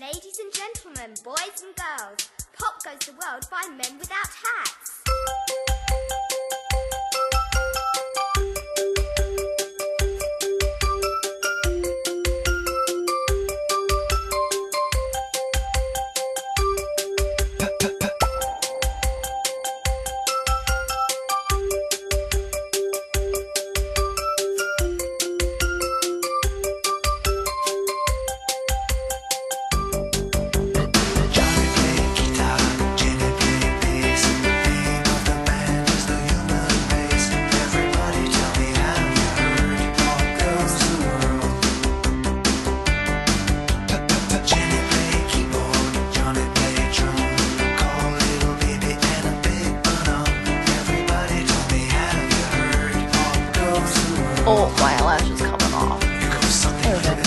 Ladies and gentlemen, boys and girls, Pop Goes the World by Men Without Hats. Oh, my eyelashes coming off.